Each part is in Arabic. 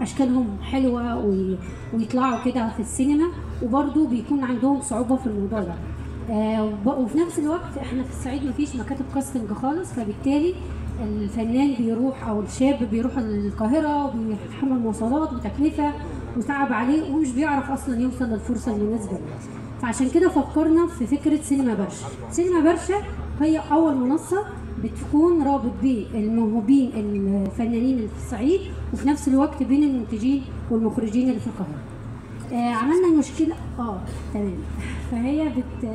أشكالهم حلوة وي- ويطلعوا كده في السينما وبرضه بيكون عندهم صعوبة في الموضوع ده آه، وفي نفس الوقت إحنا في الصعيد مفيش مكاتب كاستنج خالص فبالتالي الفنان بيروح أو الشاب بيروح القاهرة وبيتحمل مواصلات وتكلفة وتعب عليه ومش بيعرف أصلا يوصل للفرصة المناسبه له. فعشان كده فكرنا في فكرة سينما برشا سينما برشا هي أول منصة بتكون رابط بين الموهوبين الفنانين اللي في الصعيد وفي نفس الوقت بين المنتجين والمخرجين اللي في القاهرة. آه عملنا مشكله آه تمام. فهي بت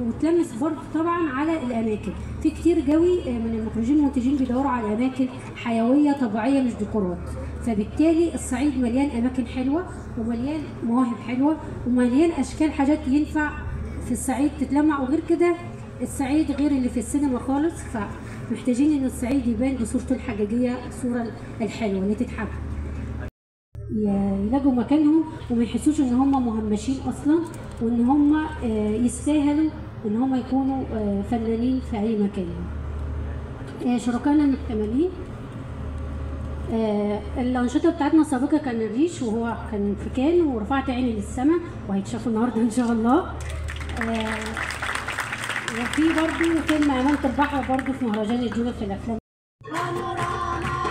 وتلمس برضه طبعا على الأماكن. في كتير قوي آه، من المخرجين والمنتجين بيدوروا على أماكن حيوية طبيعية مش ديكورات. فبالتالي الصعيد مليان أماكن حلوة ومليان مواهب حلوة ومليان أشكال حاجات ينفع في الصعيد تتلمع. وغير كده الصعيد غير اللي في السينما خالص فمحتاجين ان الصعيد يبان بصورته الحقيقية الصورة الحلوة اللي تتحب يلاقوا مكانهم وما يحسوش إن هم مهمشين أصلا وإن هم آه، يستاهلوا إن هم يكونوا آه، فنانين في أي مكان. آه، شركائنا المحتملين الأنشطة بتاعتنا السابقة كان الريش وهو كان في كان ورفعت عيني للسماء وهيتشافوا النهارده إن شاء الله. وفي برضه فيلم أمانة البحر برضه في مهرجان الجونة في بانوراما